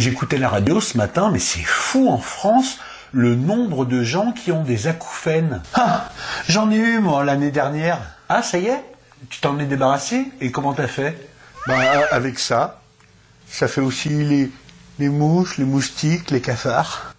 J'écoutais la radio ce matin, mais c'est fou en France le nombre de gens qui ont des acouphènes. Ah, j'en ai eu moi l'année dernière. Ah, ça y est Tu t'en es débarrassé Et comment t'as fait Bah avec ça, ça fait aussi les, les mouches, les moustiques, les cafards.